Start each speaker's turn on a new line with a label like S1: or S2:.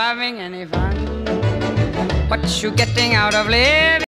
S1: having any fun? What you getting out of living?